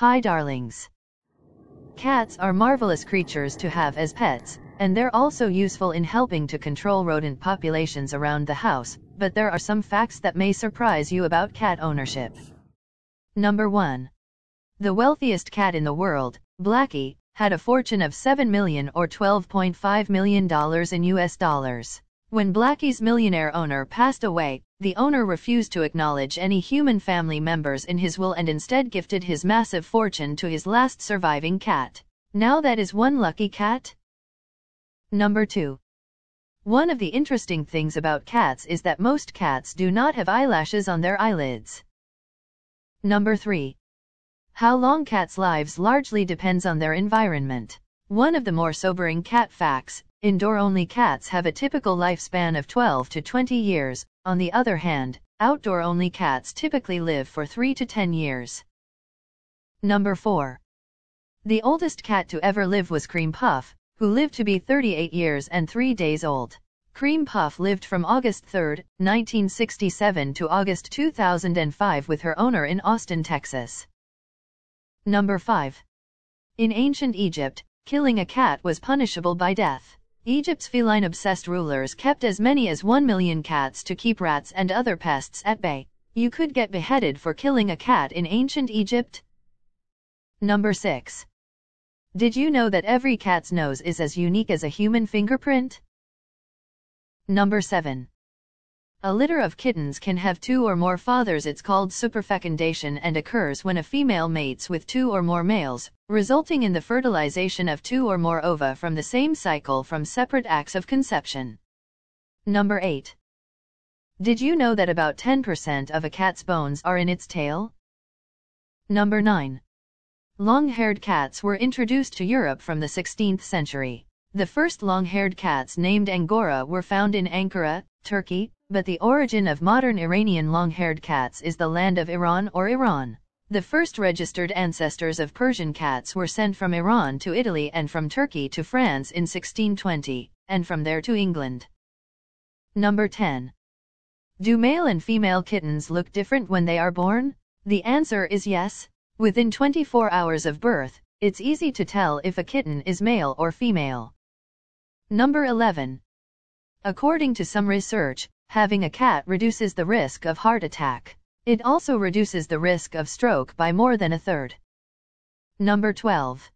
Hi darlings. Cats are marvelous creatures to have as pets, and they're also useful in helping to control rodent populations around the house, but there are some facts that may surprise you about cat ownership. Number 1. The wealthiest cat in the world, Blackie, had a fortune of 7 million or 12.5 million dollars in US dollars. When Blackie's millionaire owner passed away, the owner refused to acknowledge any human family members in his will and instead gifted his massive fortune to his last surviving cat. Now that is one lucky cat? Number 2. One of the interesting things about cats is that most cats do not have eyelashes on their eyelids. Number 3. How long cats' lives largely depends on their environment. One of the more sobering cat facts Indoor-only cats have a typical lifespan of 12 to 20 years, on the other hand, outdoor-only cats typically live for 3 to 10 years. Number 4. The oldest cat to ever live was Cream Puff, who lived to be 38 years and 3 days old. Cream Puff lived from August 3, 1967 to August 2005 with her owner in Austin, Texas. Number 5. In ancient Egypt, killing a cat was punishable by death. Egypt's feline-obsessed rulers kept as many as 1 million cats to keep rats and other pests at bay. You could get beheaded for killing a cat in ancient Egypt. Number 6. Did you know that every cat's nose is as unique as a human fingerprint? Number 7. A litter of kittens can have two or more fathers. It's called superfecundation and occurs when a female mates with two or more males, resulting in the fertilization of two or more ova from the same cycle from separate acts of conception. Number 8. Did you know that about 10% of a cat's bones are in its tail? Number 9. Long-haired cats were introduced to Europe from the 16th century. The first long-haired cats named Angora were found in Ankara, Turkey, but the origin of modern Iranian long-haired cats is the land of Iran or Iran. The first registered ancestors of Persian cats were sent from Iran to Italy and from Turkey to France in 1620, and from there to England. Number 10. Do male and female kittens look different when they are born? The answer is yes. Within 24 hours of birth, it's easy to tell if a kitten is male or female. Number 11. According to some research, having a cat reduces the risk of heart attack. It also reduces the risk of stroke by more than a third. Number 12.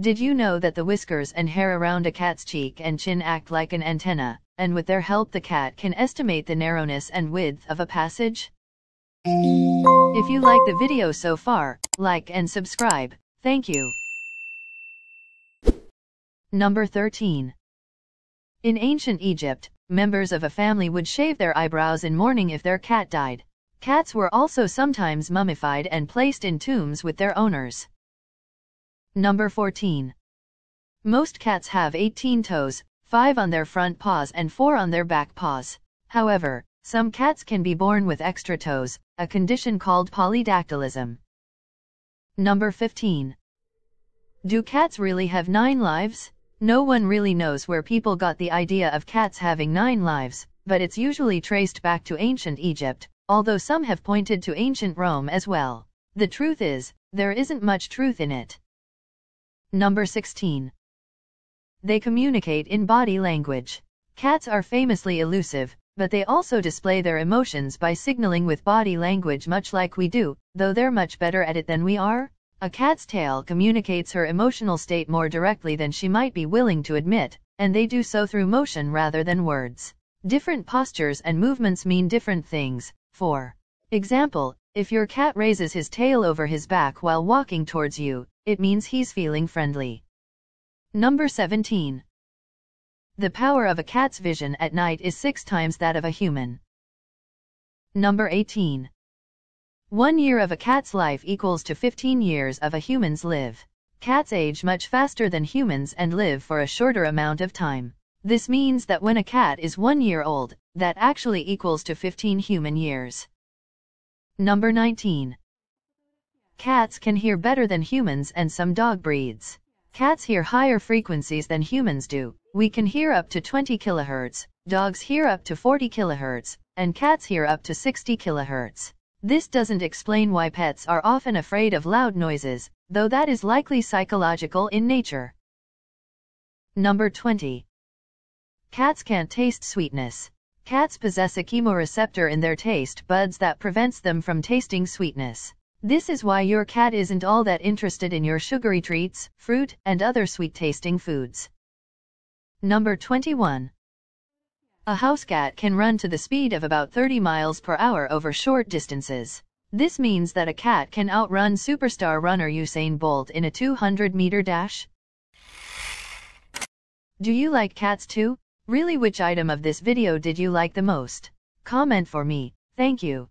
Did you know that the whiskers and hair around a cat's cheek and chin act like an antenna, and with their help the cat can estimate the narrowness and width of a passage? If you like the video so far, like and subscribe, thank you. Number 13. In ancient Egypt, members of a family would shave their eyebrows in mourning if their cat died. Cats were also sometimes mummified and placed in tombs with their owners. Number 14. Most cats have 18 toes, 5 on their front paws and 4 on their back paws. However, some cats can be born with extra toes, a condition called polydactylism. Number 15. Do cats really have 9 lives? No one really knows where people got the idea of cats having nine lives, but it's usually traced back to ancient Egypt, although some have pointed to ancient Rome as well. The truth is, there isn't much truth in it. Number 16. They communicate in body language. Cats are famously elusive, but they also display their emotions by signaling with body language much like we do, though they're much better at it than we are. A cat's tail communicates her emotional state more directly than she might be willing to admit, and they do so through motion rather than words. Different postures and movements mean different things. For example, if your cat raises his tail over his back while walking towards you, it means he's feeling friendly. Number 17. The power of a cat's vision at night is six times that of a human. Number 18. One year of a cat's life equals to 15 years of a human's live. Cats age much faster than humans and live for a shorter amount of time. This means that when a cat is one year old, that actually equals to 15 human years. Number 19. Cats can hear better than humans and some dog breeds. Cats hear higher frequencies than humans do. We can hear up to 20 kHz, dogs hear up to 40 kHz, and cats hear up to 60 kHz. This doesn't explain why pets are often afraid of loud noises, though that is likely psychological in nature. Number 20. Cats can't taste sweetness. Cats possess a chemoreceptor in their taste buds that prevents them from tasting sweetness. This is why your cat isn't all that interested in your sugary treats, fruit, and other sweet-tasting foods. Number 21. A house cat can run to the speed of about 30 miles per hour over short distances. This means that a cat can outrun superstar runner Usain Bolt in a 200-meter dash. Do you like cats too? Really which item of this video did you like the most? Comment for me. Thank you.